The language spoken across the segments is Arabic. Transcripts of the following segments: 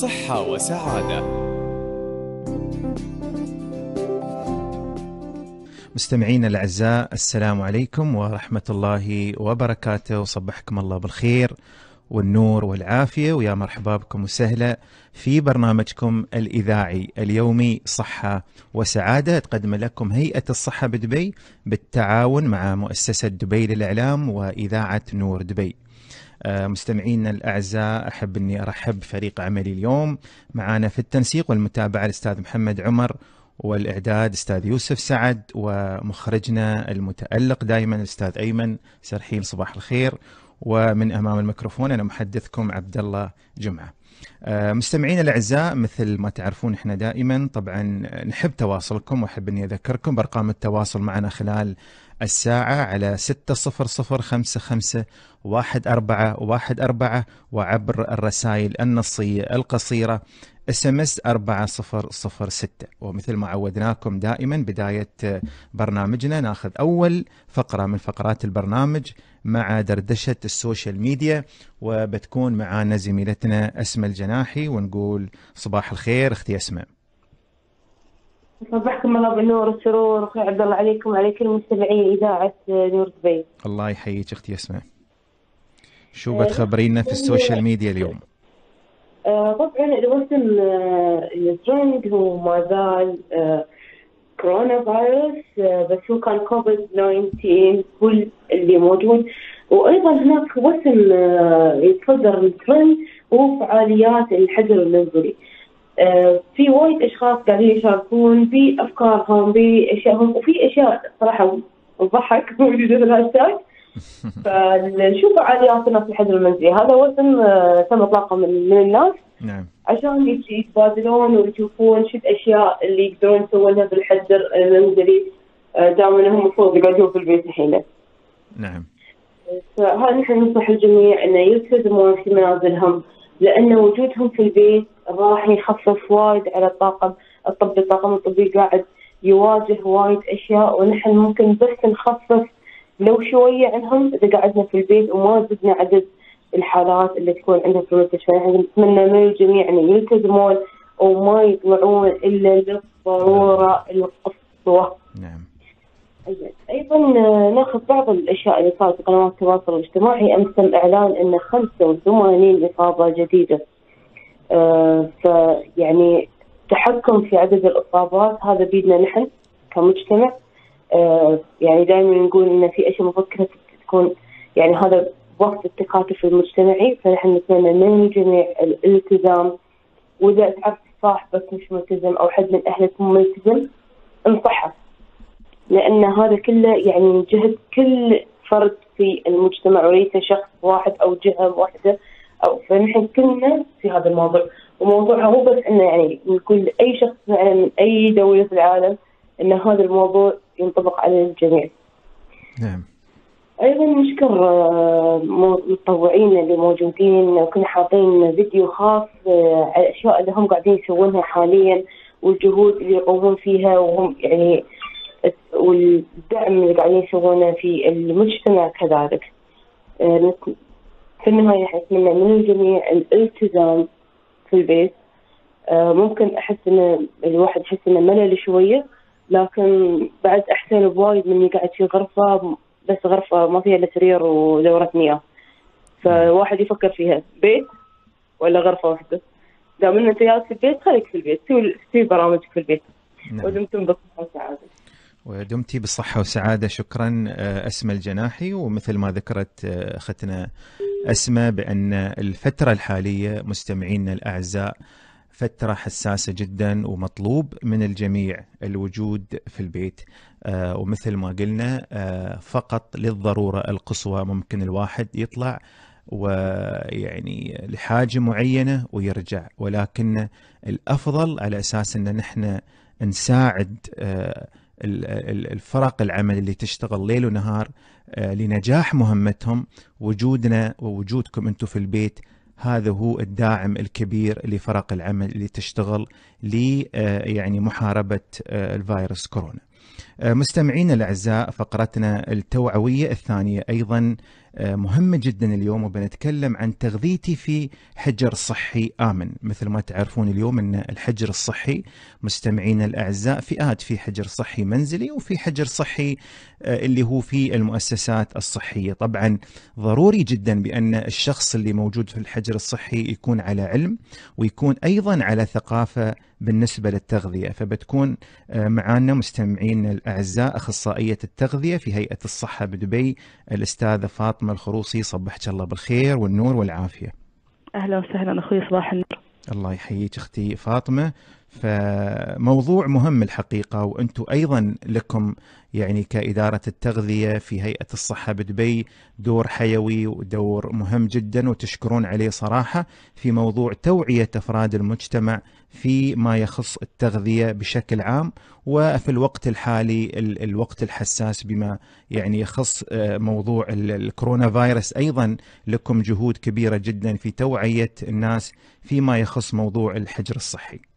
صحة وسعادة. مستمعينا الأعزاء السلام عليكم ورحمة الله وبركاته. وصبحكم الله بالخير والنور والعافية ويا مرحبا بكم وسهلا في برنامجكم الإذاعي اليومي صحة وسعادة. تقدم لكم هيئة الصحة بدبي بالتعاون مع مؤسسة دبي للإعلام وإذاعة نور دبي. آه، مستمعينا الأعزاء أحب إني أرحب بفريق عملي اليوم. معنا في التنسيق والمتابعة الأستاذ محمد عمر والإعداد أستاذ يوسف سعد ومخرجنا المتألق دائما الأستاذ أيمن سرحيل صباح الخير. ومن أمام الميكروفون أنا محدثكم عبد الله جمعة. آه، مستمعينا الأعزاء مثل ما تعرفون إحنا دائما طبعا نحب تواصلكم وأحب إني أذكركم بأرقام التواصل معنا خلال الساعة على ستة صفر صفر خمسة خمسة واحد أربعة واحد أربعة وعبر الرسائل النصية القصيرة SMS 4006 ومثل ما عودناكم دائما بداية برنامجنا ناخذ أول فقرة من فقرات البرنامج مع دردشة ال social media وبتكون معانا زميلتنا أسماء الجناحي ونقول صباح الخير أختي أسماء. صبحكم الله بالنور والسرور وخير عبد الله عليكم وعلى كل مستمعي اذاعه نور دبي. الله يحييك أختي اسماء. شو بتخبرينا في ال social media اليوم؟ آه، طبعا الوسم آه، الترند هو ما زال آه، كورونا فيروس بس هو كان كوفيد 19 كل اللي موجود وأيضا هناك وسم يتصدر الترند هو فعاليات الحجر المنزلي. في وايد أشخاص قاعدين يشاركون بافكارهم باشيائهم وفي أشياء صراحة تضحك موجودة في الهاشتاج. فنشوف فعالياتنا في الحجر المنزلي. هذا وسم آه، تم إطلاقه من, من الناس. نعم. عشان يتبادلون ويشوفون شو الأشياء اللي يقدرون يسوونها بالحجر المنزلي آه، دام انهم المفروض يقعدون في البيت الحين. نعم. فهذا نحن ننصح الجميع إنه يلتزمون في منازلهم. لأن وجودهم في البيت راح يخفف وايد على الطاقم الطبي، الطاقم الطبي قاعد يواجه وايد أشياء ونحن ممكن بس نخفف لو شوية عنهم إذا قعدنا في البيت وما زدنا عدد الحالات اللي تكون عندهم في المستشفى يعني نتمنى من الجميع أن يلتزمون وما يطلعون إلا للضرورة القصوى. نعم. أيضا نأخذ بعض الأشياء اللي صارت في قنوات التواصل الاجتماعي. أمس تم اعلان ان 85 إصابة جديدة. آه فيعني تحكم في عدد الإصابات هذا بيدنا نحن كمجتمع. آه، يعني دائما نقول إن في أشياء المفروض تكون يعني هذا وقت التكاتف المجتمعي. فنحن نتمنى من الجميع الالتزام وإذا تعرف صاحبك مش ملتزم أو حد من أهلك مو ملتزم انصحه. لأن هذا كله يعني جهه كل فرد في المجتمع وليس شخص واحد أو جهة واحدة أو فنحن كلنا في هذا الموضوع وموضوعها مو بس إنه يعني نقول لاي شخص معنا من أي دولة في العالم إن هذا الموضوع ينطبق على الجميع. نعم. أيضا نشكر آه، المتطوعين اللي موجودين وكنا حاطين فيديو خاص آه، على الأشياء اللي هم قاعدين يسوونها حاليا والجهود اللي يقومون فيها وهم يعني والدعم اللي قاعدين يسوونه في المجتمع كذلك. آه، في النهاية نتمنى من الجميع الالتزام في البيت. ممكن أحس إن الواحد يحس إنه ملل شوية لكن بعد أحسن بوايد من قاعد في غرفة بس غرفة ما فيها إلا سرير ودورة مياه. فواحد يفكر فيها بيت ولا غرفة واحدة؟ دام انت جالس في البيت خليك في البيت سوي برامجك في البيت. نعم. ودمتم بالصحه والسعاده ودمتي بالصحة والسعادة. شكرا آه، أسمى الجناحي. ومثل ما ذكرت آه، أختنا أسمى بأن الفترة الحالية مستمعينا الأعزاء فترة حساسة جدا ومطلوب من الجميع الوجود في البيت. آه ومثل ما قلنا فقط للضرورة القصوى ممكن الواحد يطلع ويعني لحاجة معينة ويرجع. ولكن الأفضل على أساس أن نحن نساعد الفرق العمل اللي تشتغل ليل ونهار آه، لنجاح مهمتهم وجودنا ووجودكم أنتم في البيت هذا هو الداعم الكبير لفرق العمل اللي تشتغل ل آه، يعني محاربة الفيروس كورونا. مستمعينا الأعزاء فقرتنا التوعوية الثانية أيضا آه، مهمة جدا اليوم وبنتكلم عن تغذيتي في حجر صحي آمن. مثل ما تعرفون اليوم أن الحجر الصحي مستمعينا الأعزاء فئات في حجر صحي منزلي وفي حجر صحي آه، اللي هو في المؤسسات الصحية. طبعا ضروري جدا بأن الشخص اللي موجود في الحجر الصحي يكون على علم ويكون أيضا على ثقافة بالنسبة للتغذية فبتكون آه، معنا مستمعين الأعزاء أخصائية التغذية في هيئة الصحة بدبي الأستاذة فاطمة الخروصي. صبحك الله بالخير والنور والعافية. أهلا وسهلا أخوي صباح النور. الله يحييك أختي فاطمة. فموضوع مهم الحقيقة وأنتم أيضا لكم يعني كإدارة التغذية في هيئة الصحة بدبي دور حيوي ودور مهم جدا وتشكرون عليه صراحة في موضوع توعية أفراد المجتمع في ما يخص التغذية بشكل عام وفي الوقت الحالي الوقت الحساس بما يعني يخص آه، موضوع الكورونا فيروس. أيضا لكم جهود كبيرة جدا في توعية الناس فيما يخص موضوع الحجر الصحي.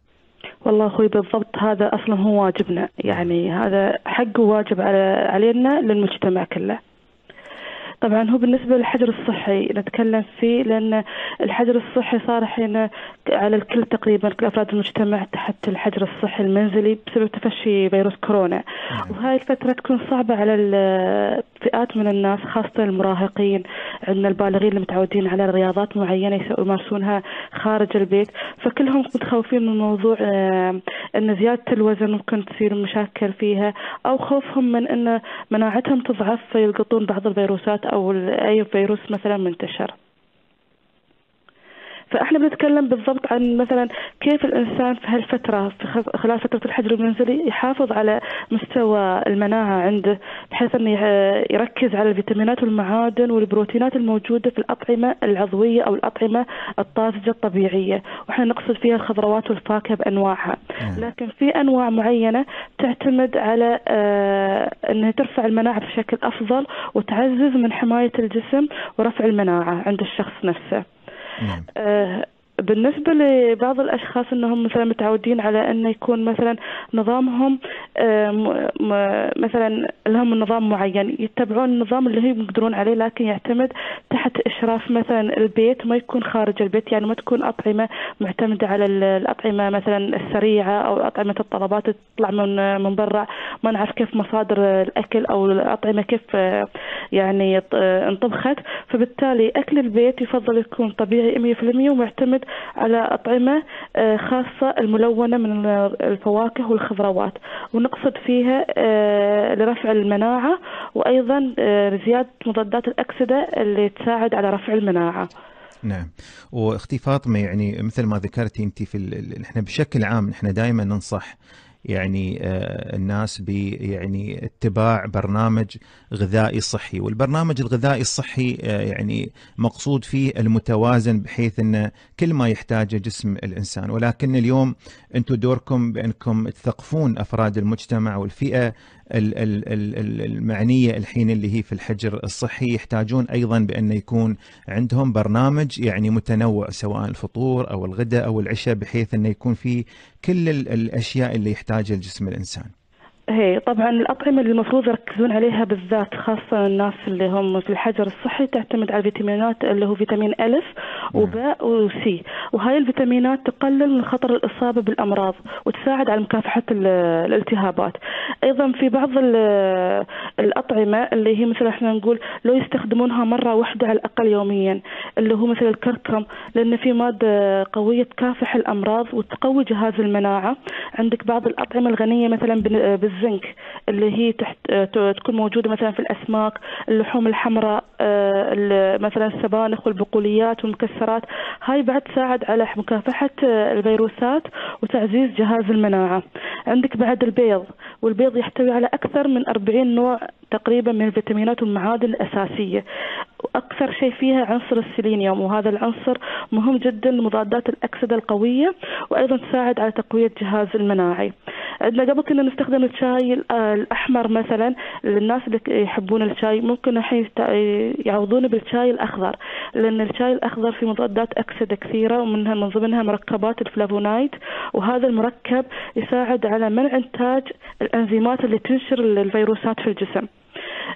والله أخوي بالضبط هذا أصلا هو واجبنا. يعني هذا حق وواجب على علينا للمجتمع كله. طبعا هو بالنسبة للحجر الصحي نتكلم فيه لأن الحجر الصحي صار الحين على الكل تقريبا كل أفراد المجتمع تحت الحجر الصحي المنزلي بسبب تفشي فيروس كورونا نعم. وهاي الفترة تكون صعبة على فئات من الناس خاصة المراهقين عندنا البالغين اللي متعودين على رياضات معينة يمارسونها خارج البيت فكلهم متخوفين من موضوع آه، أن زيادة الوزن ممكن تصير مشاكل فيها أو خوفهم من أن مناعتهم تضعف فيلقطون بعض الفيروسات أو أي فيروس مثلا منتشر. فاحنا بنتكلم بالضبط عن مثلا كيف الإنسان في هالفترة في خلال فترة الحجر المنزلي يحافظ على مستوى المناعة عنده بحيث أنه يركز على الفيتامينات والمعادن والبروتينات الموجودة في الأطعمة العضوية أو الأطعمة الطازجة الطبيعية. وإحنا نقصد فيها الخضروات والفاكهة بأنواعها. لكن في أنواع معينة تعتمد على آه إنها ترفع المناعة بشكل أفضل وتعزز من حماية الجسم ورفع المناعة عند الشخص نفسه. نعم. آه بالنسبة لبعض الأشخاص أنهم مثلا متعودين على أن يكون مثلا نظامهم مثلا لهم نظام معين يتبعون النظام اللي هم يقدرون عليه لكن يعتمد تحت إشراف مثلا البيت ما يكون خارج البيت يعني ما تكون أطعمة معتمدة على الأطعمة مثلا السريعة أو أطعمة الطلبات تطلع من من برا. ما نعرف كيف مصادر الأكل أو الأطعمة كيف يعني انطبخت. فبالتالي أكل البيت يفضل يكون طبيعي 100% ومعتمد على أطعمة آه، خاصة الملونة من الفواكه والخضروات. ونقصد فيها آه، لرفع المناعة وأيضا آه، لزيادة مضادات الأكسدة اللي تساعد على رفع المناعة. نعم. وأختي فاطمة يعني مثل ما ذكرتي أنت في ال... إحنا بشكل عام إحنا دائما ننصح يعني آه، الناس ب يعني اتباع برنامج غذائي صحي. والبرنامج الغذائي الصحي آه، يعني مقصود فيه المتوازن بحيث إن كل ما يحتاجه جسم الإنسان. ولكن اليوم أنتم دوركم بأنكم تثقفون أفراد المجتمع والفئة المعنية الحين اللي هي في الحجر الصحي يحتاجون أيضا بأن يكون عندهم برنامج يعني متنوع سواء الفطور أو الغداء أو العشاء بحيث انه يكون في كل الأشياء اللي يحتاجها الجسم الإنسان. هي طبعا الأطعمة اللي المفروض يركزون عليها بالذات خاصة الناس اللي هم في الحجر الصحي تعتمد على الفيتامينات اللي هو فيتامين ألف وباء وسي وهاي الفيتامينات تقلل من خطر الإصابة بالأمراض وتساعد على مكافحة الالتهابات. أيضا في بعض الأطعمة اللي هي مثل إحنا نقول لو يستخدمونها مرة واحدة على الأقل يوميا اللي هو مثل الكركم لأن في مادة قوية تكافح الأمراض وتقوي جهاز المناعة. عندك بعض الأطعمة الغنية مثلا الزنك اللي هي تحت آه، تكون موجودة مثلا في الأسماك اللحوم الحمراء آه، مثلا السبانخ والبقوليات والمكسرات. هاي بعد تساعد على مكافحة آه، الفيروسات وتعزيز جهاز المناعة. عندك بعد البيض والبيض يحتوي على أكثر من 40 نوع تقريبا من الفيتامينات والمعادن الأساسية. وأكثر شيء فيها عنصر السيلينيوم وهذا العنصر مهم جدا لمضادات الأكسدة القوية وأيضا تساعد على تقوية جهاز المناعي. عندنا قبل كنا نستخدم الشاي الأحمر مثلا للناس اللي يحبون الشاي ممكن الحين يعوضونه بالشاي الأخضر لأن الشاي الأخضر فيه مضادات أكسدة كثيرة ومنها من ضمنها مركبات الفلافونايد وهذا المركب يساعد على منع إنتاج الأنزيمات اللي تنشر الفيروسات في الجسم.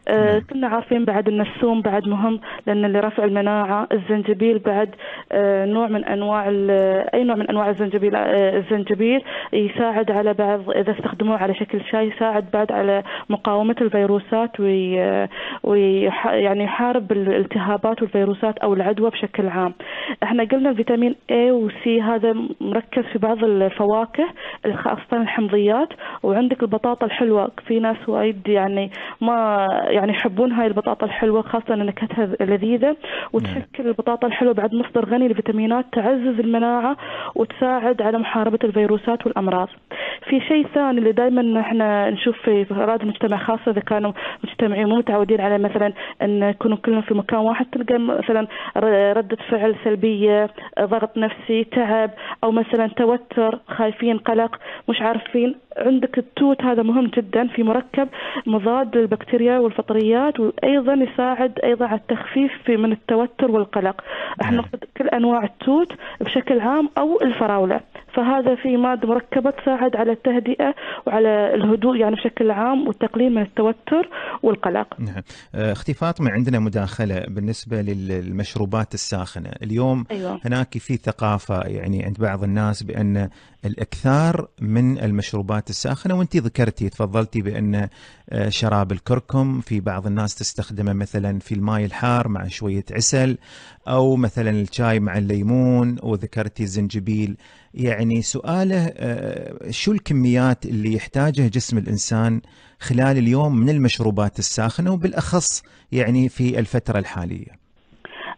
آه نعم. كنا عارفين بعد ان الثوم بعد مهم لأن لرفع المناعة، الزنجبيل بعد آه نوع من أنواع أي نوع من أنواع الزنجبيل آه الزنجبيل يساعد على بعض إذا استخدموه على شكل شاي يساعد بعد على مقاومة الفيروسات وي, وي يعني يحارب الالتهابات والفيروسات أو العدوى بشكل عام. إحنا قلنا الفيتامين A و C هذا مركز في بعض الفواكه خاصة الحمضيات وعندك البطاطا الحلوة في ناس وايد يعني ما يعني يحبون هاي البطاطا الحلوة خاصة أن نكهتها لذيذة. وتشكل البطاطا الحلوة بعد مصدر غني للفيتامينات تعزز المناعة وتساعد على محاربة الفيروسات والأمراض. في شيء ثاني اللي دائما إحنا نشوف في أفراد المجتمع خاصة إذا كانوا مجتمعين مو متعودين على مثلا أن يكونوا كلهم في مكان واحد تلقى مثلا ردة فعل سلبية ضغط نفسي تعب أو مثلا توتر خايفين قلق مش عارفين. عندك التوت هذا مهم جدا في مركب مضاد للبكتيريا والفطريات وأيضا يساعد أيضا على التخفيف في من التوتر والقلق إحنا نأخذ كل أنواع التوت بشكل عام أو الفراولة فهذا في مادة مركبة تساعد على التهدئة وعلى الهدوء يعني بشكل عام والتقليل من التوتر والقلق. نعم. آه، أختي فاطمة عندنا مداخلة بالنسبة للمشروبات الساخنة، اليوم أيوة. هناك في ثقافة يعني عند بعض الناس بأن الأكثار من المشروبات الساخنة وأنت ذكرتي تفضلتي بأن آه، شراب الكركم في بعض الناس تستخدمه مثلا في الماء الحار مع شوية عسل أو مثلا الشاي مع الليمون وذكرتي الزنجبيل. يعني سؤاله آه، شو الكميات اللي يحتاجها جسم الإنسان خلال اليوم من المشروبات الساخنة وبالأخص يعني في الفترة الحالية؟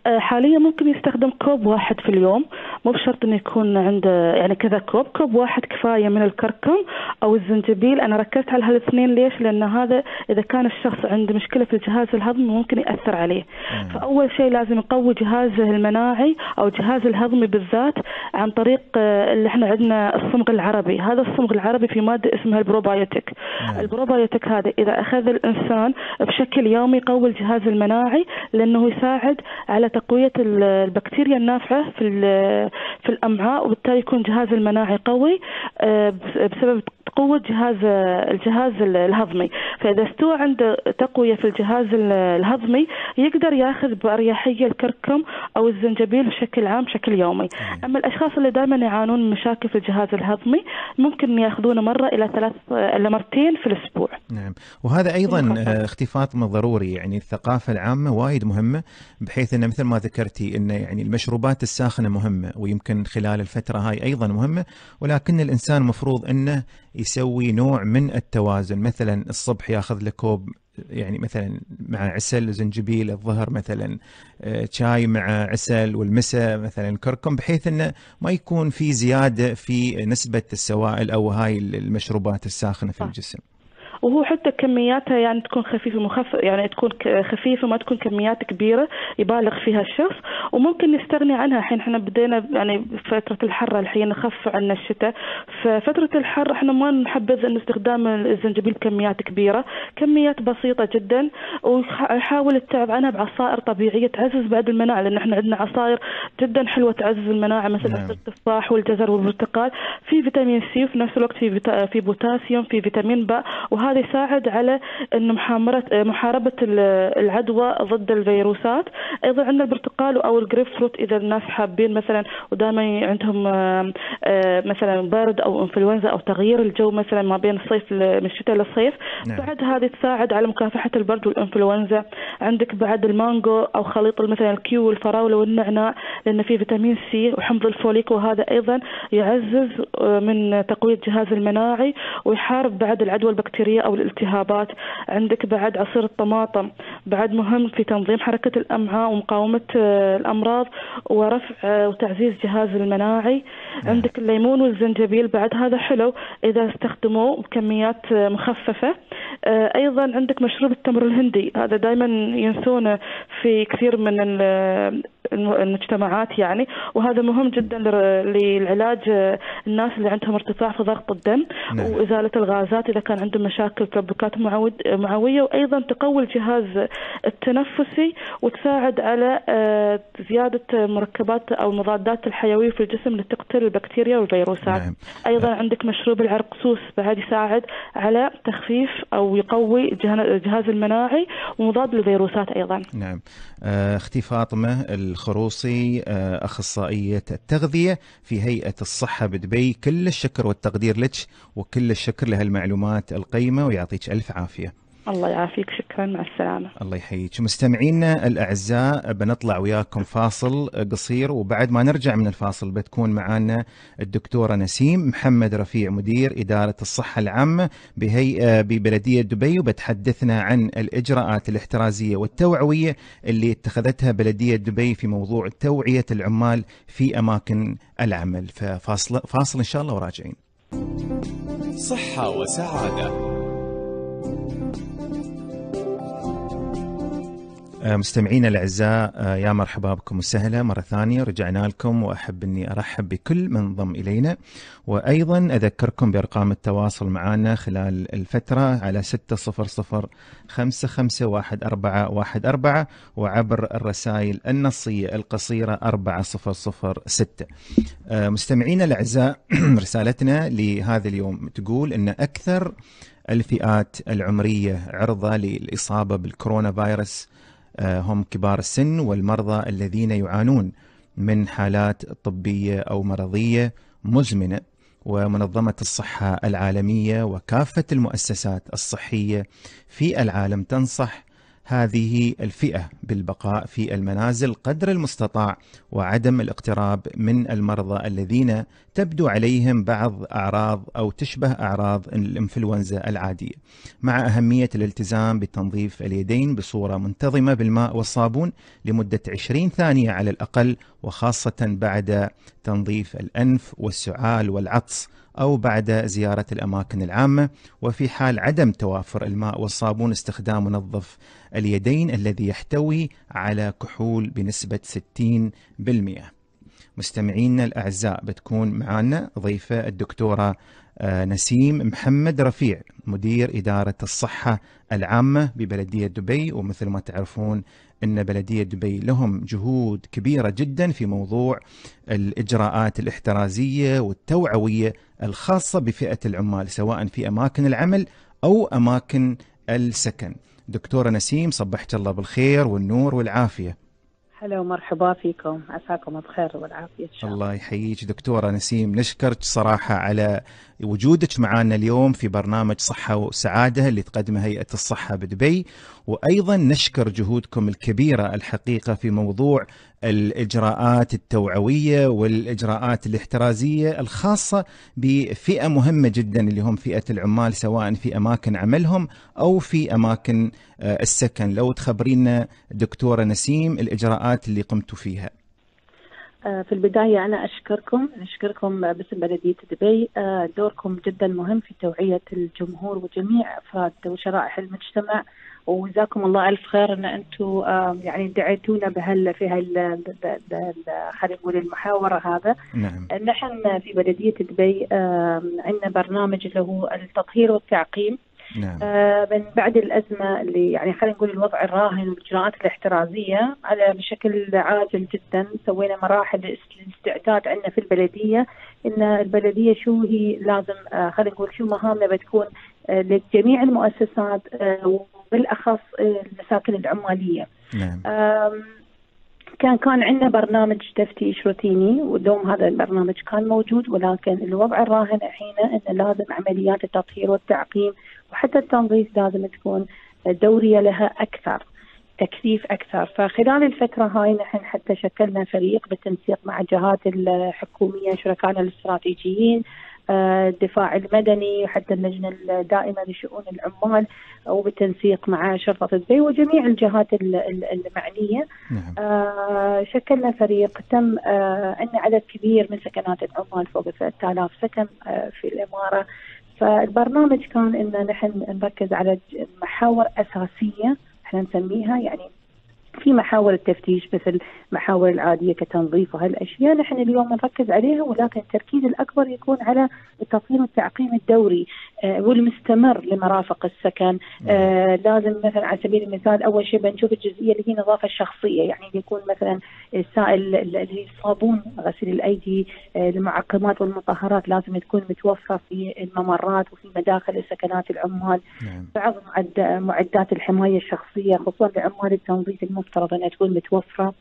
حاليا ممكن يستخدم كوب واحد في اليوم. مو بشرط إنه يكون عنده يعني كذا كوب. كوب واحد كفاية من الكركم. أو الزنجبيل. أنا ركزت على هالاثنين ليش؟ لأن هذا إذا كان الشخص عنده مشكلة في الجهاز الهضمي ممكن يأثر عليه. مم. فأول شيء لازم يقوي جهازه المناعي أو جهاز الهضمي بالذات عن طريق آه، اللي إحنا عندنا الصمغ العربي. هذا الصمغ العربي في مادة اسمها ال probiotic. ال probiotic هذا إذا أخذ الإنسان بشكل يومي يقوي الجهاز المناعي لأنه يساعد على تقوية البكتيريا النافعة في في الأمعاء وبالتالي يكون جهاز المناعي قوي آه، بسبب قوة جهاز الجهاز الهضمي. فإذا استوى عنده تقوية في الجهاز الهضمي يقدر ياخذ بأريحية الكركم أو الزنجبيل بشكل عام بشكل يومي. أما الأشخاص اللي دائما يعانون من مشاكل في الجهاز الهضمي ممكن ياخذونه مرة إلى ثلاث إلى مرتين في الأسبوع. نعم. وهذا أيضا أختي فاطمة ضروري يعني الثقافة العامة وايد مهمة بحيث أن مثل ما ذكرتي أن يعني المشروبات الساخنة مهمة ويمكن خلال الفترة هاي أيضا مهمة ولكن الإنسان مفروض أنه يسوي نوع من التوازن مثلا الصبح ياخذ له كوب يعني مثلا مع عسل وزنجبيل الظهر مثلا آه، شاي مع عسل والمساء مثلا كركم بحيث إنه ما يكون في زيادة في نسبة السوائل أو هاي المشروبات الساخنة في الجسم. وهو حتى كمياتها يعني تكون خفيفة مخف يعني تكون خفيفة ما تكون كميات كبيرة يبالغ فيها الشخص. وممكن نستغني عنها. الحين إحنا بدينا يعني فترة الحر الحين نخف عنا الشتاء. ففترة الحر إحنا ما نحبذ إن استخدام الزنجبيل بكميات كبيرة. كميات بسيطة جدا. ويحاول التعب عنها بعصائر طبيعية تعزز بعد المناعة لأن إحنا عندنا عصائر جدا حلوة تعزز المناعة مثل نعم. التفاح والجزر والبرتقال. في فيتامين C وفي نفس الوقت في في بوتاسيوم في فيتامين باء. وهذا وهذا يساعد على انه محامرة محاربة العدوى ضد الفيروسات. أيضا عندنا البرتقال أو الجريب فروت إذا الناس حابين مثلا ودائما عندهم آه، مثلا برد أو إنفلونزا أو تغيير الجو مثلا ما بين الصيف من الشتاء للصيف. نعم. بعد هذه تساعد على مكافحة البرد والإنفلونزا. عندك بعد المانجو أو خليط مثلا الكيوي والفراولة والنعناع لأن فيه فيتامين سي وحمض الفوليك وهذا أيضا يعزز آه، من تقوية الجهاز المناعي ويحارب بعد العدوى أو الالتهابات عندك بعد عصير الطماطم. بعد مهم في تنظيم حركة الامعاء ومقاومة آه، الأمراض ورفع آه، وتعزيز جهاز المناعي. نعم. عندك الليمون والزنجبيل بعد هذا حلو. إذا استخدموه بكميات آه، مخففة. آه، أيضا عندك مشروب التمر الهندي. هذا دائما ينسونه في كثير من ال- الم- المجتمعات يعني. وهذا مهم جدا للعلاج آه، الناس اللي عندهم ارتفاع في ضغط الدم نعم. وإزالة الغازات إذا كان عندهم مشاكل تربكات معوية. وأيضا تقوي الجهاز التنفسي وتساعد على آه، زيادة مركبات أو المضادات الحيوية في الجسم اللي تقتل البكتيريا والفيروسات. نعم. أيضا عندك مشروب العرقسوس بعد يساعد على تخفيف أو يقوي الجهن- الجهاز المناعي ومضاد للفيروسات أيضا. نعم. آه، أختي فاطمة الخروصي آه، أخصائية التغذية في هيئة الصحة بدبي كل الشكر والتقدير لك وكل الشكر لهالمعلومات القيمة ويعطيك ألف عافية. الله يعافيك شكرا مع السلامة. الله يحييك. مستمعينا الأعزاء بنطلع وياكم فاصل قصير وبعد ما نرجع من الفاصل بتكون معنا الدكتورة نسيم محمد رفيع مدير إدارة الصحة العامة بهيئة ببلدية دبي وبتحدثنا عن الإجراءات الاحترازية والتوعوية اللي اتخذتها بلدية دبي في موضوع توعية العمال في أماكن العمل. ففاصل فاصل إن شاء الله وراجعين. صحة وسعادة. مستمعينا الأعزاء آه، يا مرحبا بكم وسهلا. مرة ثانية رجعنا لكم وأحب إني أرحب بكل من انضم إلينا. وأيضا أذكركم بأرقام التواصل معنا خلال الفترة على 600 551414 وعبر الرسائل النصية القصيرة 4006 آه، مستمعينا الأعزاء رسالتنا لهذا اليوم تقول إن أكثر الفئات العمرية عرضة للإصابة بالكورونا فيروس آه، هم كبار السن والمرضى الذين يعانون من حالات طبية أو مرضية مزمنة ومنظمة الصحة العالمية وكافة المؤسسات الصحية في العالم تنصح هذه الفئة بالبقاء في المنازل قدر المستطاع وعدم الاقتراب من المرضى الذين تبدو عليهم بعض أعراض أو تشبه أعراض الإنفلونزا العادية. مع أهمية الالتزام بتنظيف اليدين بصورة منتظمة بالماء والصابون لمدة 20 ثانية على الأقل وخاصة بعد تنظيف الأنف والسعال والعطس أو بعد زيارة الأماكن العامة وفي حال عدم توافر الماء والصابون استخدام منظف اليدين الذي يحتوي على كحول بنسبة 60%. مستمعينا الأعزاء بتكون معنا ضيفة الدكتورة آه، نسيم محمد رفيع مدير إدارة الصحة العامة ببلدية دبي ومثل ما تعرفون إن بلدية دبي لهم جهود كبيرة جدا في موضوع الإجراءات الاحترازية والتوعوية الخاصة بفئة العمال سواء في أماكن العمل أو أماكن السكن. دكتورة نسيم صبحت الله بالخير والنور والعافية. هلا ومرحبا فيكم. عساكم بخير والعافية إن شاء الله. الله يحييك دكتورة نسيم. نشكرك صراحة على وجودك معنا اليوم في برنامج صحة وسعادة اللي تقدمه هيئة الصحة بدبي. وأيضا نشكر جهودكم الكبيرة الحقيقة في موضوع الإجراءات التوعوية والإجراءات الاحترازية الخاصة بفئة مهمة جدا اللي هم فئة العمال سواء في أماكن عملهم أو في أماكن آه، السكن. لو تخبرينا دكتورة نسيم الإجراءات اللي قمتوا فيها. في البداية أنا أشكركم أشكركم باسم بلدية دبي. آه، دوركم جدا مهم في توعية الجمهور وجميع أفراد وشرائح المجتمع وجزاكم الله ألف خير أن أنتم آه، يعني دعيتونا بهال في هال خلينا نقول المحاورة هذا. نعم. نحن في بلدية دبي آه، عندنا برنامج اللي هو التطهير والتعقيم. نعم آه، من بعد الأزمة اللي يعني خلينا نقول الوضع الراهن والاجراءات الاحترازية على بشكل عاجل جدا سوينا مراحل الاستعداد عندنا في البلدية إن البلدية شو هي لازم آه، خلينا نقول شو مهامنا بتكون آه، لجميع المؤسسات آه، وبالأخص آه، المساكن العمالية. نعم كان كان عندنا برنامج تفتيش روتيني ودوم هذا البرنامج كان موجود ولكن الوضع الراهن الحين إن لازم عمليات التطهير والتعقيم وحتى التنظيف لازم تكون دورية لها أكثر تكثيف أكثر. فخلال الفترة هاي نحن حتى شكلنا فريق بالتنسيق مع الجهات الحكومية شركائنا الاستراتيجيين الدفاع المدني وحتى اللجنة الدائمة لشؤون العمال وبالتنسيق مع شرطة دبي وجميع الجهات ال- ال- المعنية. نعم. آه، شكلنا فريق تم آه، عندنا عدد كبير من سكنات العمال فوق 3000 سكن آه، في الإمارة. فالبرنامج كان إن نحن نركز على محاور أساسية إحنا نسميها يعني في محاور التفتيش مثل محاور العادية كتنظيف وهالأشياء نحن اليوم نركز عليها ولكن التركيز الأكبر يكون على التطوير والتعقيم الدوري آه، والمستمر لمرافق السكن. آه لازم مثلا على سبيل المثال أول شيء بنشوف الجزئية اللي هي النظافه الشخصية يعني يكون مثلا السائل اللي هي الصابون غسيل الأيدي آه، المعقمات والمطهرات لازم تكون متوفرة في الممرات وفي مداخل السكنات العمال. نعم. بعض معد- معدات الحماية الشخصية خصوصا لعمال التنظيف المفترض أنها تكون متوفرة.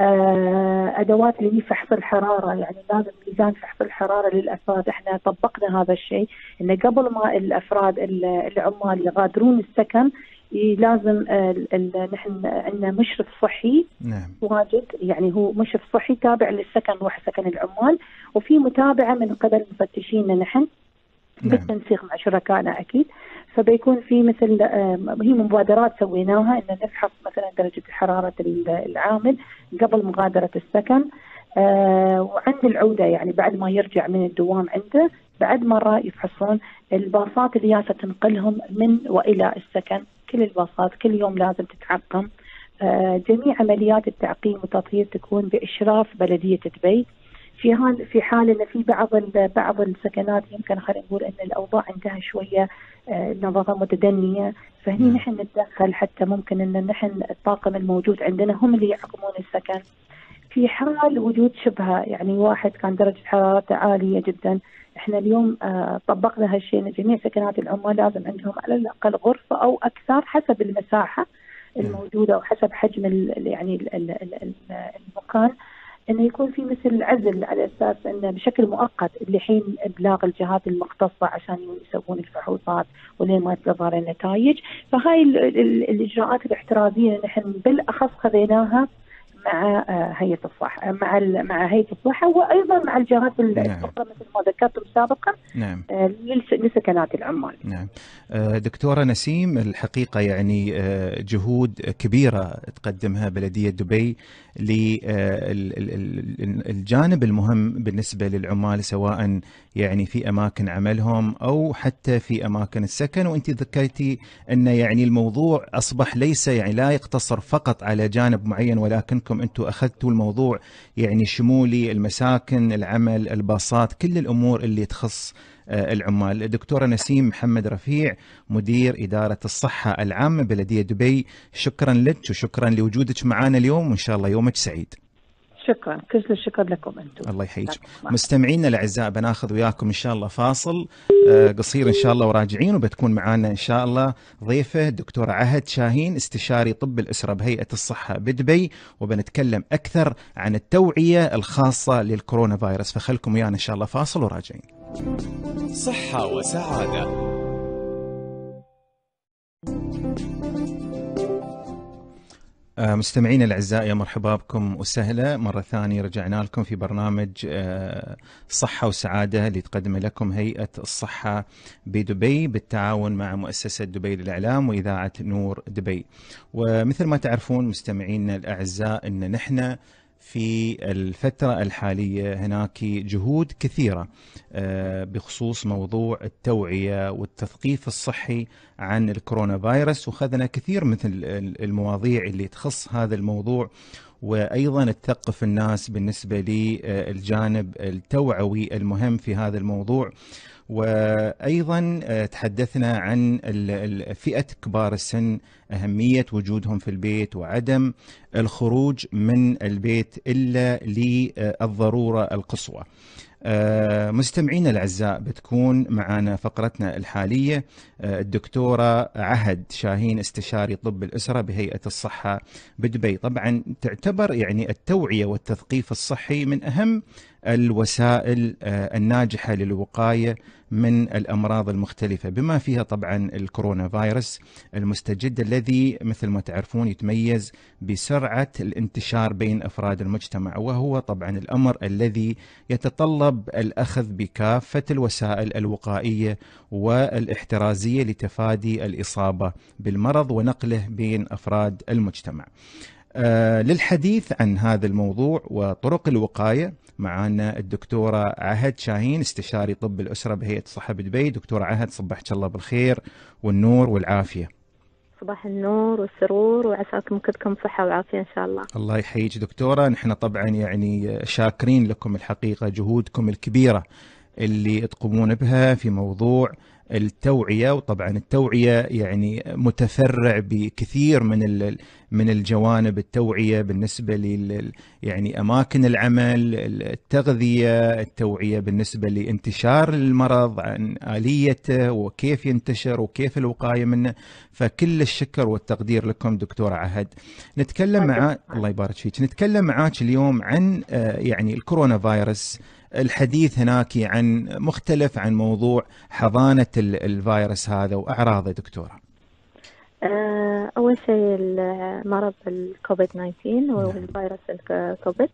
آه، أدوات اللي فحص الحرارة يعني لازم ميزان فحص الحرارة للأفراد. إحنا طبقنا هذا الشيء. انه قبل ما الأفراد ال- العمال يغادرون السكن لازم نحن عندنا مشرف صحي نعم. واجد. يعني هو مشرف صحي تابع للسكن روح سكن العمال. وفي متابعة من قبل مفتشينا نحن. نعم. بالتنسيق مع شركائنا أكيد. فبيكون في مثل آم، هي مبادرات سويناها إن نفحص مثلا درجة حرارة ال- العامل قبل مغادرة السكن. آه وعند العودة يعني بعد ما يرجع من الدوام عنده بعد مره يفحصون الباصات اللي جالسه تنقلهم من وإلى السكن. كل الباصات كل يوم لازم تتعقم. آه جميع عمليات التعقيم والتطهير تكون بإشراف بلدية دبي في حال في حال ان في بعض بعض السكنات يمكن خلينا نقول إن الأوضاع عندها شوية آه، النظافه متدنية فهني نعم. نحن نتدخل حتى ممكن إن نحن الطاقم الموجود عندنا هم اللي يعقمون السكن في حال وجود شبهة يعني واحد كان درجة حرارته عالية جدا إحنا اليوم آه، طبقنا هالشيء إن جميع سكنات العمال لازم عندهم على الأقل غرفة أو أكثر حسب المساحة نعم. الموجودة وحسب حجم ال- يعني ال- ال- المكان إنه يكون في مثل عزل على أساس إنه بشكل مؤقت لحين إبلاغ الجهات المختصة عشان يسوون الفحوصات ولين ما تظهر النتائج، فهاي ال- ال- الإجراءات الاحترازية نحن بالأخص خذيناها مع آه، هيئة الصحة مع ال- مع هيئة الصحة وأيضا مع الجهات ال- نعم. الأخرى مثل ما ذكرتم سابقا نعم آه، لسكنات العمال. نعم آه، دكتورة نسيم الحقيقة يعني آه، جهود كبيرة تقدمها بلدية دبي للجانب المهم بالنسبة للعمال سواء يعني في أماكن عملهم أو حتى في أماكن السكن وأنت ذكرتي أن يعني الموضوع أصبح ليس يعني لا يقتصر فقط على جانب معين ولكنكم أنتم أخذتوا الموضوع يعني شمولي المساكن العمل الباصات كل الأمور اللي تخص آه، العمال. الدكتورة نسيم محمد رفيع مدير إدارة الصحة العامة بلدية دبي شكرا لك وشكرا لوجودك معنا اليوم وإن شاء الله يومك سعيد. شكرا. كل الشكر لكم أنتم. الله يحييك. مستمعينا الأعزاء بناخذ وياكم إن شاء الله فاصل. آه، قصير إن شاء الله وراجعين وبتكون معنا إن شاء الله ضيفه الدكتور عهد شاهين استشاري طب الأسرة بهيئة الصحة بدبي وبنتكلم أكثر عن التوعية الخاصة للكورونا فيروس. فخلكم ويانا إن شاء الله فاصل وراجعين. صحة وسعادة. آه، مستمعينا الأعزاء يا مرحبا بكم وسهلا مرة ثانية رجعنا لكم في برنامج آه، صحة وسعادة اللي تقدمه لكم هيئة الصحة بدبي بالتعاون مع مؤسسة دبي للإعلام وإذاعة نور دبي. ومثل ما تعرفون مستمعينا الأعزاء إن نحن في الفترة الحالية هناك جهود كثيرة آه، بخصوص موضوع التوعية والتثقيف الصحي عن الكورونا فيروس. وخذنا كثير مثل ال- المواضيع اللي تخص هذا الموضوع وأيضا تثقف الناس بالنسبة للجانب التوعوي المهم في هذا الموضوع. وأيضا آه، تحدثنا عن فئة كبار السن أهمية وجودهم في البيت وعدم الخروج من البيت إلا للضرورة القصوى. آه، مستمعينا الأعزاء بتكون معنا فقرتنا الحالية آه، الدكتورة عهد شاهين استشاري طب الأسرة بهيئة الصحة بدبي، طبعا تعتبر يعني التوعية والتثقيف الصحي من أهم الوسائل آه، الناجحة للوقاية من الأمراض المختلفة بما فيها طبعا الكورونا فيروس المستجد الذي مثل ما تعرفون يتميز بسرعة الانتشار بين أفراد المجتمع وهو طبعا الأمر الذي يتطلب الأخذ بكافة الوسائل الوقائية والاحترازية لتفادي الإصابة بالمرض ونقله بين أفراد المجتمع. آه، للحديث عن هذا الموضوع وطرق الوقاية معنا الدكتورة عهد شاهين استشاري طب الأسرة بهيئة الصحة بدبي. دكتورة عهد صبحك الله بالخير والنور والعافية. صباح النور والسرور وعساكم كلكم صحة وعافية إن شاء الله. الله يحييك دكتورة. نحن طبعا يعني شاكرين لكم الحقيقة جهودكم الكبيرة اللي تقومون بها في موضوع التوعية وطبعا التوعية يعني متفرع بكثير من من الجوانب التوعية بالنسبة لل يعني أماكن العمل، التغذية، التوعية بالنسبة لانتشار المرض عن آليته وكيف ينتشر وكيف الوقاية منه، فكل الشكر والتقدير لكم دكتوره عهد. نتكلم مع الله يبارك فيك، نتكلم معاك اليوم عن آه، يعني الكورونا فيروس. الحديث هناك عن مختلف عن موضوع حضانة الفيروس هذا وأعراضه دكتورة. آه، أول شيء مرض الكوفيد 19 هو نعم. الفيروس الكوفيد.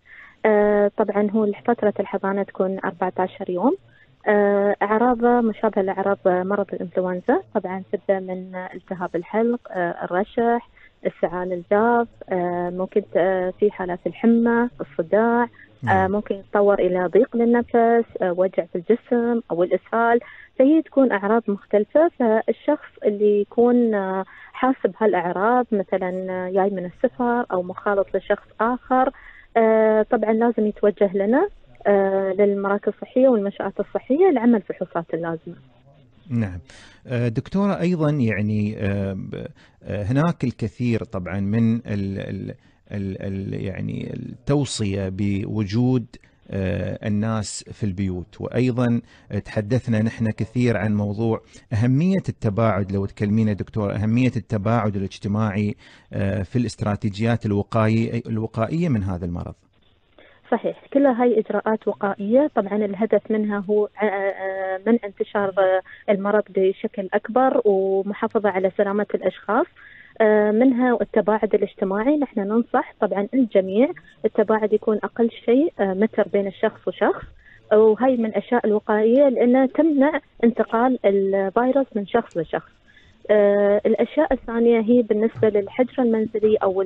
آه، طبعا هو فترة الحضانة تكون 14 يوم. آه، أعراضه مشابهة لأعراض مرض الإنفلونزا. طبعا تبدأ من التهاب الحلق الرشح السعال الجاف ممكن في حالات الحمى الصداع نعم. آه ممكن يتطور إلى ضيق للنفس آه وجع في الجسم أو الإسهال فهي تكون أعراض مختلفة فالشخص اللي يكون آه حاسب هالأعراض مثلا جاي من السفر أو مخالط لشخص آخر طبعا لازم يتوجه لنا للمراكز الصحية والمنشآت الصحية لعمل الفحوصات اللازمة. نعم دكتورة أيضا يعني هناك الكثير طبعا من ال ال ال يعني التوصية بوجود آه، الناس في البيوت. وأيضا تحدثنا نحن كثير عن موضوع أهمية التباعد. لو تكلمينا دكتور أهمية التباعد الاجتماعي آه، في الاستراتيجيات الوقائية الوقائية من هذا المرض. صحيح. كلها هاي إجراءات وقائية. طبعا الهدف منها هو آه، منع انتشار المرض بشكل أكبر ومحافظة على سلامة الأشخاص. آه، منها التباعد الاجتماعي نحن ننصح طبعا الجميع التباعد يكون أقل شيء آه، متر بين الشخص وشخص وهي من الأشياء الوقائية لأنها تمنع انتقال الفيروس من شخص لشخص آه الأشياء الثانية هي بالنسبة للحجر المنزلي أو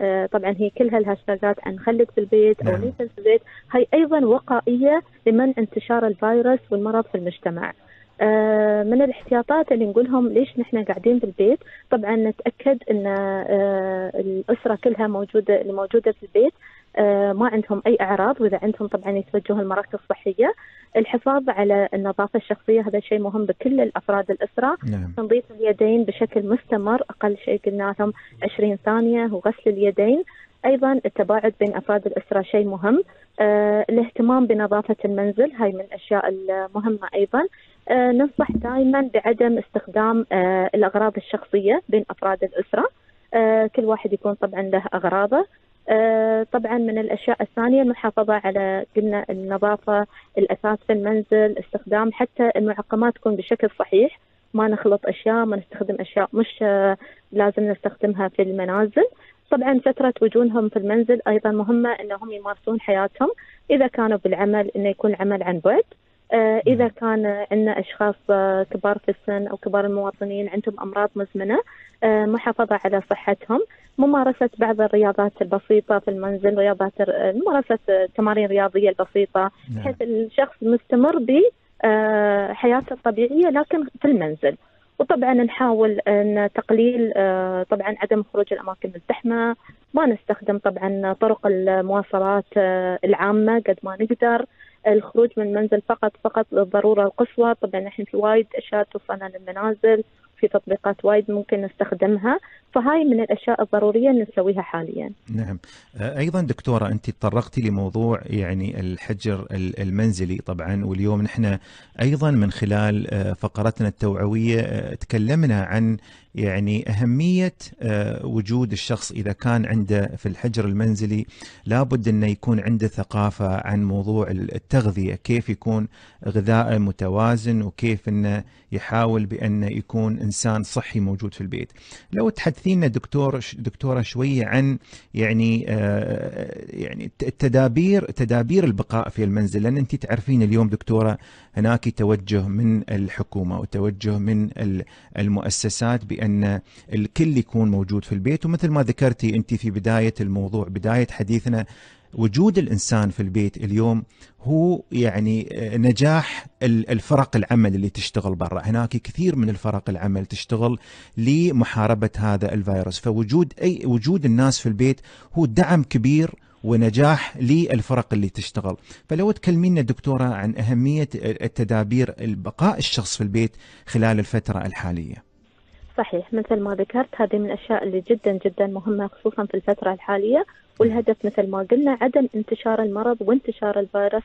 آه طبعا هي كلها الهاشتاجات عن خليك في البيت أو نعم. ليس في البيت هي أيضا وقائية لمنع انتشار الفيروس والمرض في المجتمع. آه، من الاحتياطات اللي نقولهم ليش نحن قاعدين بالبيت؟ طبعا نتأكد إن آه، الأسرة كلها موجودة اللي موجودة في البيت آه، ما عندهم أي أعراض وإذا عندهم طبعا يتوجهوا المراكز الصحية. الحفاظ على النظافة الشخصية هذا شيء مهم بكل الأفراد الأسرة. نعم. تنظيف اليدين بشكل مستمر أقل شيء قلنا لهم 20 ثانية وغسل اليدين. أيضا التباعد بين أفراد الأسرة شيء مهم. آه الاهتمام بنظافة المنزل هاي من الأشياء المهمة أيضا. ننصح دائما بعدم استخدام آه الأغراض الشخصية بين أفراد الأسرة. آه كل واحد يكون طبعا له أغراضه. آه طبعا من الأشياء الثانية المحافظة على قلنا النظافة الاثاث في المنزل استخدام حتى المعقمات تكون بشكل صحيح. ما نخلط أشياء ما نستخدم أشياء مش آه لازم نستخدمها في المنازل. طبعا فترة وجودهم في المنزل أيضا مهمة أنهم يمارسون حياتهم. إذا كانوا بالعمل أنه يكون عمل عن بعد. آه إذا كان عندنا أشخاص آه كبار في السن أو كبار المواطنين عندهم أمراض مزمنة آه محافظة على صحتهم. ممارسة بعض الرياضات البسيطة في المنزل رياضات ممارسة التمارين الرياضية البسيطة نعم. بحيث الشخص مستمر بحياته الطبيعية لكن في المنزل. وطبعا نحاول إن تقليل آه، طبعا عدم خروج الأماكن المزدحمه ما نستخدم طبعا طرق المواصلات آه، العامة قد ما نقدر. الخروج من المنزل فقط فقط للضروره القصوى طبعا إحنا في وايد أشياء توصلنا للمنازل في تطبيقات وايد ممكن نستخدمها فهاي من الأشياء الضرورية اللي نسويها حاليا. نعم. آه، أيضا دكتورة أنت تطرقتي لموضوع يعني الحجر المنزلي طبعا واليوم نحن أيضا من خلال فقرتنا التوعوية تكلمنا عن يعني أهمية آه، وجود الشخص إذا كان عنده في الحجر المنزلي لابد أنه يكون عنده ثقافة عن موضوع التغذية كيف يكون غذائه متوازن وكيف أنه يحاول بأنه يكون إنسان صحي موجود في البيت. لو تحدثينا دكتور دكتورة شوية عن يعني آه، يعني التدابير تدابير البقاء في المنزل لأن أنت تعرفين اليوم دكتورة هناك توجه من الحكومة وتوجه من المؤسسات بأن الكل يكون موجود في البيت ومثل ما ذكرتي أنت في بداية الموضوع بداية حديثنا وجود الإنسان في البيت اليوم هو يعني نجاح الفرق العمل اللي تشتغل برا. هناك كثير من الفرق العمل تشتغل لمحاربة هذا الفيروس. فوجود اي وجود الناس في البيت هو دعم كبير ونجاح للفرق اللي تشتغل. فلو تكلمينا دكتورة عن أهمية التدابير البقاء الشخص في البيت خلال الفترة الحالية. صحيح مثل ما ذكرت هذه من الأشياء اللي جدا جدا مهمة خصوصا في الفترة الحالية. والهدف مثل ما قلنا عدم انتشار المرض وانتشار الفيروس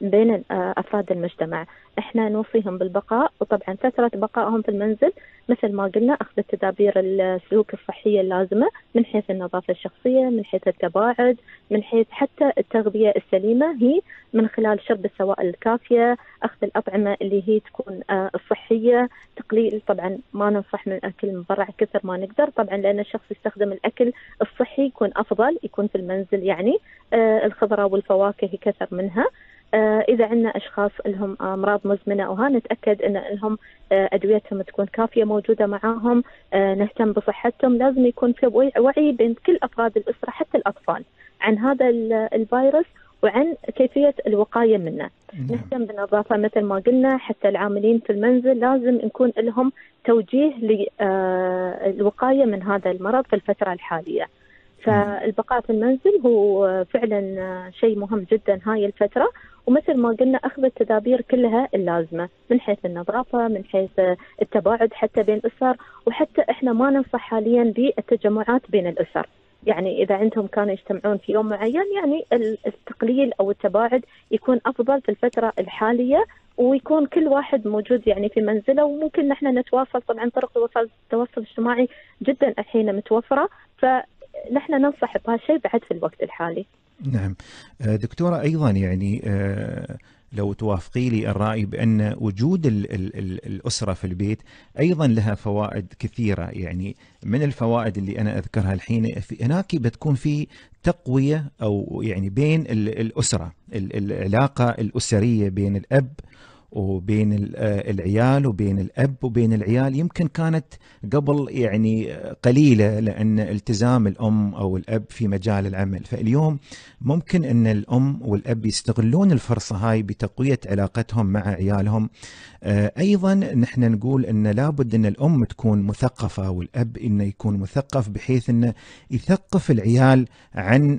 بين أفراد المجتمع، إحنا نوصيهم بالبقاء وطبعا فترة بقائهم في المنزل مثل ما قلنا أخذ التدابير السلوك الصحية اللازمة من حيث النظافة الشخصية، من حيث التباعد، من حيث حتى التغذية السليمة. هي من خلال شرب السوائل الكافية، أخذ الأطعمة اللي هي تكون الصحيه، تقليل طبعا ما ننصح من الأكل من برا كثر ما نقدر، طبعا لأن الشخص يستخدم الأكل الصحي يكون أفضل، يكون في المنزل يعني آه الخضرة والفواكه يكثر منها. آه إذا عندنا أشخاص لهم أمراض مزمنة أو ها نتأكد إن لهم آه أدويتهم تكون كافية موجودة معاهم نهتم بصحتهم. لازم يكون في وعي بين كل أفراد الأسرة حتى الأطفال عن هذا الفيروس. وعن كيفية الوقاية منه. نهتم بالنظافة مثل ما قلنا حتى العاملين في المنزل لازم يكون لهم توجيه للوقايه من هذا المرض في الفترة الحالية. فالبقاء في المنزل هو فعلا شيء مهم جدا هاي الفترة. ومثل ما قلنا أخذ التدابير كلها اللازمة من حيث النظافة من حيث التباعد حتى بين الأسر وحتى إحنا ما ننصح حاليا بالتجمعات بين الأسر. يعني إذا عندهم كانوا يجتمعون في يوم معين يعني التقليل أو التباعد يكون أفضل في الفترة الحالية ويكون كل واحد موجود يعني في منزله وممكن نحن نتواصل طبعا طرق التواصل الاجتماعي جدا الحين متوفرة ف نحن ننصح بهالشيء بعد في الوقت الحالي. نعم دكتورة أيضا يعني لو توافقي لي الرأي بأن وجود ال ال ال الأسرة في البيت أيضا لها فوائد كثيرة. يعني من الفوائد اللي أنا أذكرها الحين هناك بتكون في تقوية أو يعني بين الأسرة العلاقة الأسرية بين الأب وبين العيال وبين الأب وبين العيال. يمكن كانت قبل يعني قليلة لأن التزام الأم أو الأب في مجال العمل. فاليوم ممكن أن الأم والأب يستغلون الفرصة هاي بتقوية علاقتهم مع عيالهم. أيضا نحن نقول أن لابد أن الأم تكون مثقفة والأب انه يكون مثقف بحيث انه يثقف العيال عن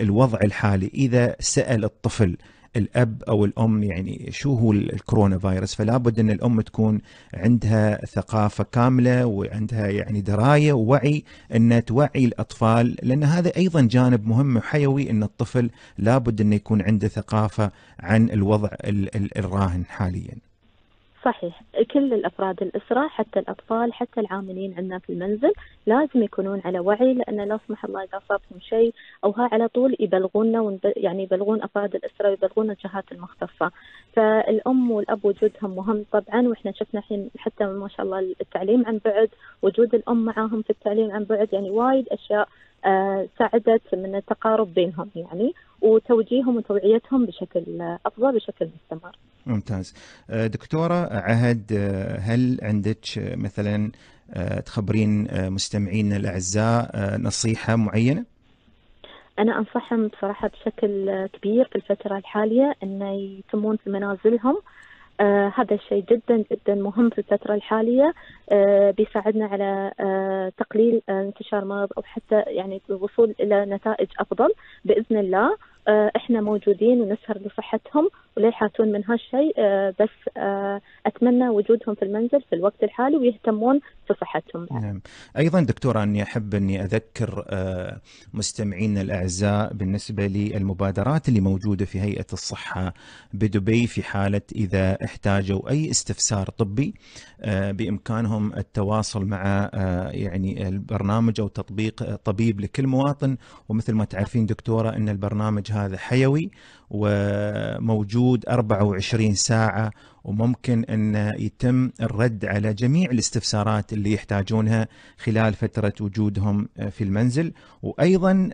الوضع الحالي. إذا سأل الطفل الأب أو الأم يعني شو هو الكورونا فيروس فلا بد إن الأم تكون عندها ثقافة كاملة وعندها يعني دراية ووعي ان توعي الأطفال لأن هذا أيضا جانب مهم وحيوي إن الطفل لابد إنه يكون عنده ثقافة عن الوضع الراهن حاليا. صحيح كل الأفراد الأسرة حتى الأطفال حتى العاملين عندنا في المنزل لازم يكونون على وعي لأن لا سمح الله إذا صابهم شيء أو ها على طول يبلغونا يعني يبلغون أفراد الأسرة ويبلغون الجهات المختصة. فالأم والأب وجودهم مهم طبعا وإحنا شفنا الحين حتى ما شاء الله التعليم عن بعد وجود الأم معاهم في التعليم عن بعد يعني وايد أشياء ساعدت من التقارب بينهم يعني وتوجيههم وتوعيتهم بشكل أفضل بشكل مستمر. ممتاز. دكتورة عهد هل عندك مثلا تخبرين مستمعينا الأعزاء نصيحة معينة؟ أنا أنصحهم بصراحة بشكل كبير في الفترة الحالية إنه يتمون في منازلهم آه هذا الشيء جدا جدا مهم في الفترة الحالية آه بيساعدنا على آه تقليل انتشار مرض أو حتى يعني الوصول إلى نتائج أفضل بإذن الله. آه إحنا موجودين ونسهر لصحتهم ولا يحاتون من هالشيء آه بس آه أتمنى وجودهم في المنزل في الوقت الحالي ويهتمون في صحتهم نعم. أيضا دكتوره أني أحب أني أذكر مستمعينا الأعزاء بالنسبة للمبادرات اللي موجودة في هيئة الصحة بدبي في حالة إذا احتاجوا أي استفسار طبي بإمكانهم التواصل مع يعني البرنامج أو تطبيق طبيب لكل مواطن. ومثل ما تعرفين دكتورة إن البرنامج هذا حيوي وموجود 24 ساعة وممكن أن يتم الرد على جميع الاستفسارات اللي يحتاجونها خلال فترة وجودهم في المنزل. وأيضا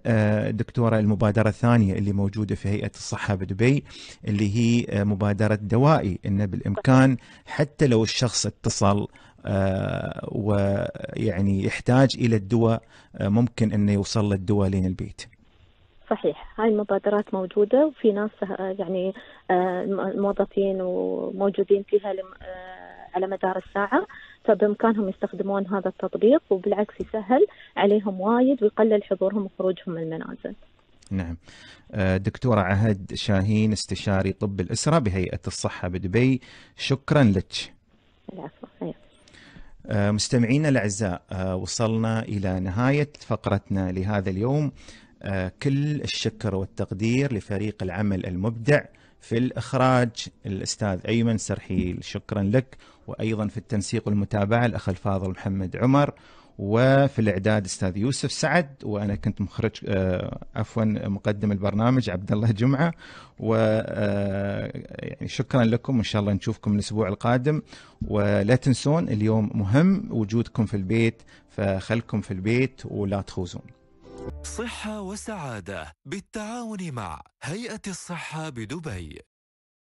دكتورة المبادرة الثانية اللي موجودة في هيئة الصحة بدبي اللي هي مبادرة دوائي أن بالإمكان حتى لو الشخص اتصل آه، ويعني يحتاج إلى الدواء آه، ممكن انه يوصل له الدواء لين البيت. صحيح هاي المبادرات موجودة وفي ناس آه، يعني آه، موظفين وموجودين فيها آه، على مدار الساعة فبإمكانهم يستخدمون هذا التطبيق وبالعكس يسهل عليهم وايد ويقلل حضورهم وخروجهم من المنازل. نعم. دكتورة عهد شاهين استشاري طب الأسرة بهيئة الصحة بدبي شكرا لك. العفو أيوة. مستمعينا الأعزاء وصلنا إلى نهاية فقرتنا لهذا اليوم. كل الشكر والتقدير لفريق العمل المبدع في الإخراج. الأستاذ أيمن سرحيل شكرا لك. وأيضا في التنسيق والمتابعة الأخ الفاضل محمد عمر. وفي الإعداد أستاذ يوسف سعد. وأنا كنت مخرج آه، عفوا مقدم البرنامج عبد الله جمعة. و آه، يعني شكرا لكم. وإن شاء الله نشوفكم الأسبوع القادم. ولا تنسون اليوم مهم. وجودكم في البيت فخلكم في البيت ولا تخوزون. صحة وسعادة بالتعاون مع هيئة الصحة بدبي.